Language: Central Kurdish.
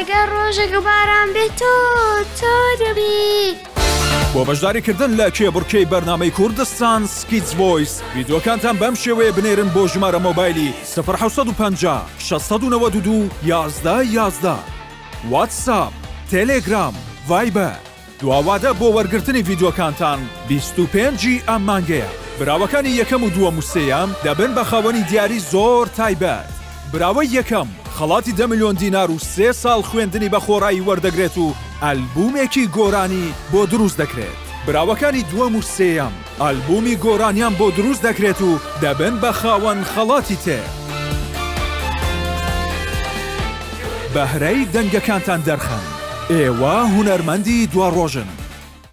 ئەگەر ڕۆژێک باران بێت تۆ تۆ دەبیت. بۆ بەشداریکردن لە کێبڕکێی بەرنامەی کوردستان سکیتز ڤۆیس ڤیدۆکانتان بەم شێوەیە بنێرن بۆ ژمارە مۆبایلی 1950 1692 11 11 واتساپ تێلێگرام ڤایبەر دواوادە بۆ وەرگرتنی ڤیدۆکانتان بیست و پێنج ی ئەم مانگەیە براوەکانی یەکەم و دووەم و سێیەم دەبن بە خاوەنی دیاری زۆر تایبەت براوەی یەکەم خەڵاتی دە ملیۆن دینار و سێ ساڵ خوێندنی بە خۆڕایی وەردەگرێت و ئەلبومێکی گۆرانی بۆ دروست دەکرێت براوەکانی دووەم و سێیەم. ئەلبوومی گۆرانیان بۆ دروست دەکرێت و دەبن بە خاوەن خەڵاتی تێ. بەهرەی دەنگەکانتان دەرخەن. ئێوە هونەرمەندی دواڕۆژن.